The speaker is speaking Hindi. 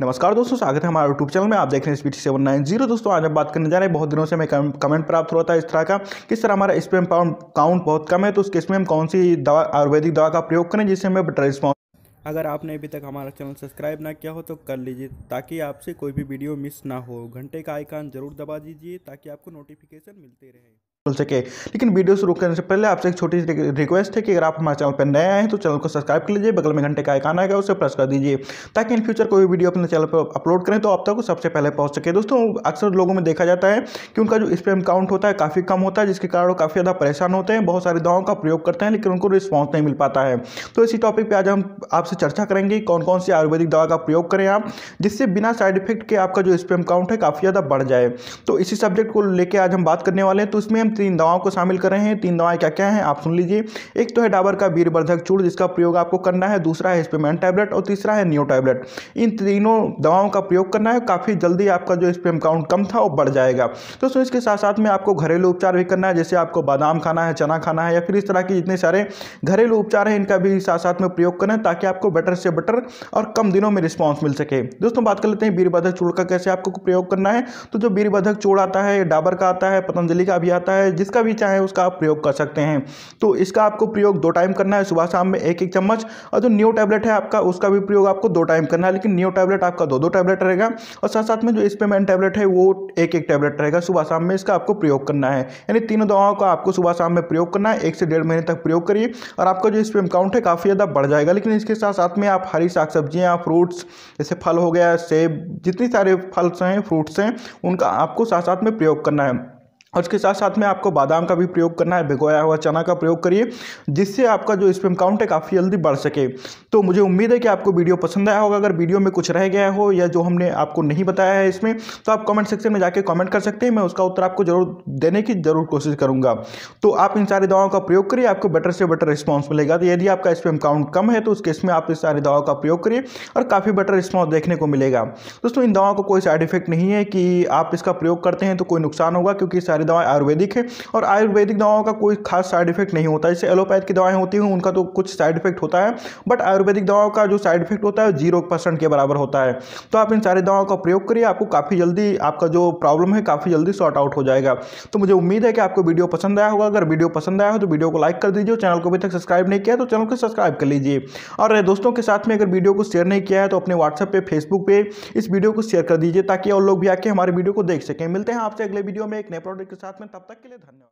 नमस्कार दोस्तों, स्वागत है हमारे यूट्यूब चैनल में। आप देख रहे हैं स्पीड सेवन नाइन ज़ीरो। दोस्तों, आज हम बात करने जा रहे हैं। बहुत दिनों से हमें कमेंट प्राप्त हो रहा था इस तरह का। किस तरह हमारा स्पेम काउंट बहुत कम है तो उस केस में हम कौन सी दवा, आयुर्वेदिक दवा का प्रयोग करें, जिससे हमें बेटर रिस्पॉन्स अगर आपने अभी तक हमारा चैनल सब्सक्राइब ना किया हो तो कर लीजिए, ताकि आपसे कोई भी वीडियो मिस ना हो। घंटे का आइकान ज़रूर दबा दीजिए, ताकि आपको नोटिफिकेशन मिलते रहे। खुल सके। लेकिन वीडियो शुरू करने से पहले आपसे एक छोटी सी रिक्वेस्ट है कि अगर आप हमारे चैनल पर नए आए हैं तो चैनल को सब्सक्राइब कर लीजिए, बगल में घंटे का आइकान आएगा उसे प्रेस कर दीजिए, ताकि इन फ्यूचर कोई वीडियो अपने चैनल पर अपलोड करें तो आप तक सबसे पहले पहुँच सके। दोस्तों, अक्सर लोगों में देखा जाता है कि उनका जो स्पेम काउंट होता है काफ़ी कम होता है, जिसके कारण वो काफ़ी ज़्यादा परेशान होते हैं, बहुत सारी दवाओं का प्रयोग करते हैं, लेकिन उनको रिस्पॉन्स नहीं मिल पाता है। तो इसी टॉपिक पर आज हम आपसे चर्चा करेंगे कौन कौन सी आयुर्वेदिक दवा का प्रयोग करें आप, जिससे बिना साइड इफ़ेक्ट के आपका जो स्पेम काउंट है काफ़ी ज़्यादा बढ़ जाए। तो इसी सब्जेक्ट को लेकर आज हम बात करने वाले हैं तो इसमें हम तीन दवाओं को शामिल कर रहे हैं। तीन दवाएँ क्या क्या हैं, आप सुन लीजिए। एक तो है डाबर का वीरवर्धक चूर्ण, जिसका प्रयोग आपको करना है। दूसरा है स्पेमैन टैबलेट और तीसरा है न्यू टैबलेट। इन तीनों दवाओं का प्रयोग करना है। काफ़ी जल्दी आपका जो स्पेम काउंट कम था, वो बढ़ जाएगा। दोस्तों इसके साथ साथ में आपको घरेलू उपचार भी करना है। जैसे आपको बादाम खाना है, चना खाना है, या फिर इस तरह के जितने सारे घरेलू उपचार हैं, इनका भी साथ साथ में प्रयोग करें, ताकि आपको बेटर से बेटर और कम दिनों में रिस्पॉन्स मिल सके। दोस्तों, बात कर लेते हैं वीरवर्धक चूर्ण का कैसे आपको प्रयोग करना है। तो जो वीरवर्धक चूड़ आता है डाबर का आता है, पतंजलि का भी आता है जिसका भी चाहे उसका आप प्रयोग कर सकते सकते हैं। तो इसका आपको प्रयोग दो टाइम करना है, सुबह शाम में एक एक चम्मच, और जो न्यू टैबलेट है आपका, उसका भी प्रयोग आपको दो टाइम करना है, लेकिन न्यू टैबलेट आपका दो दो टैबलेट रहेगा, और साथ साथ में जो स्पेमेंट टैबलेट है, वो एक एक टैबलेट रहेगा, सुबह शाम में इसका आपको प्रयोग करना है। यानी तीनों दवाओं का आपको सुबह शाम में प्रयोग करना है, एक से डेढ़ महीने तक प्रयोग करिए, और आपका जो स्पेम काउंट है, काफ़ी ज़्यादा बढ़ जाएगा। लेकिन इसके साथ साथ में आप हरी साग सब्ज़ियाँ फ्रूट्स जैसे फल हो गया, सेब, जितनी सारे फल्स हैं फ्रूट्स हैं, उनका आपको साथ साथ में प्रयोग करना है। और उसके साथ साथ में आपको बादाम का भी प्रयोग करना है, भिगोया हुआ चना का प्रयोग करिए, जिससे आपका जो स्पेम काउंट है काफ़ी जल्दी बढ़ सके। तो मुझे उम्मीद है कि आपको वीडियो पसंद आया होगा। अगर वीडियो में कुछ रह गया हो या जो हमने आपको नहीं बताया है इसमें तो आप कमेंट सेक्शन में जाके कमेंट कर सकते हैं। मैं उसका उत्तर आपको ज़रूर देने की ज़रूर कोशिश करूँगा। तो आप इन सारी दवाओं का प्रयोग करिए, आपको बेटर से बेटर रिस्पॉन्स मिलेगा। तो यदि आपका स्पेम काउंट कम है तो उस केस में आप इस सारी दवाओं का प्रयोग करिए और काफ़ी बेटर रिस्पॉन्स देखने को मिलेगा। दोस्तों, इन दवाओं का कोई साइड इफ़ेक्ट नहीं है कि आप इसका प्रयोग करते हैं तो कोई नुकसान होगा, क्योंकि सारी दवाएँ आयुर्वेदिक है और आयुर्वेदिक दवाओं का कोई खास साइड इफ़ेक्ट नहीं होता। जैसे एलोपैथ की दवाएँ होती हैं, उनका तो कुछ साइड इफ़ेक्ट होता है, बट आयुर्वेदिक दवाओं का जो साइड इफ़ेक्ट होता है, ज़ीरो परसेंट के बराबर होता है। तो आप इन सारी दवाओं का प्रयोग करिए, आपको काफ़ी जल्दी आपका जो प्रॉब्लम है, काफ़ी जल्दी सॉर्ट आउट हो जाएगा। तो मुझे उम्मीद है कि आपको वीडियो पसंद आया होगा। अगर वीडियो पसंद आया हो तो वीडियो को लाइक कर दीजिए चैनल को अभी तक सब्सक्राइब नहीं किया तो चैनल को सब्सक्राइब कर लीजिए। और दोस्तों के साथ में अगर वीडियो को शेयर नहीं किया है तो अपने व्हाट्सएप पे, फेसबुक पे इस वीडियो को शेयर कर दीजिए, ताकि और लोग भी आके हमारे वीडियो को देख सकें। मिलते हैं आपसे अगले वीडियो में एक नए प्रोडक्ट के साथ में तब तक के लिए धन्यवाद।